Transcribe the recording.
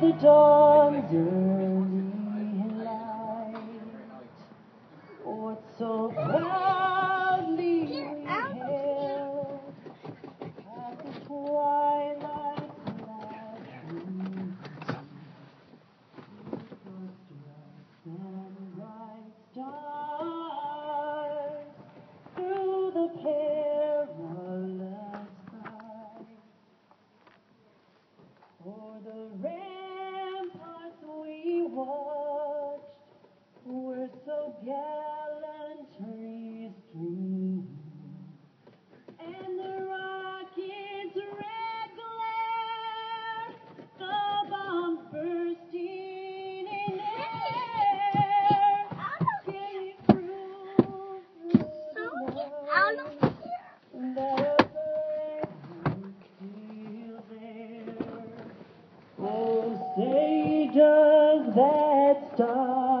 The dawn's early light, what so the ramparts we watched were so gallantry and the rockets' red glare, the bombs bursting in air, through the does that star